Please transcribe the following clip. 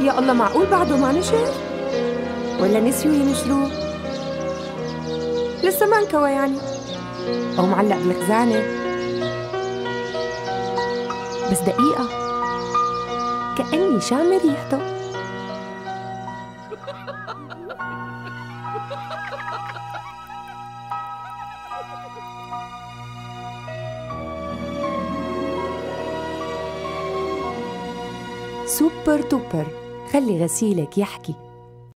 يا الله معقول بعده ما نشر؟ ولا نسيوا ينشروه؟ لسه ما انكوى يعني. أو معلق بالخزانة. بس دقيقة. كأني شامة ريحته سوبر توبر خلي غسيلك يحكي.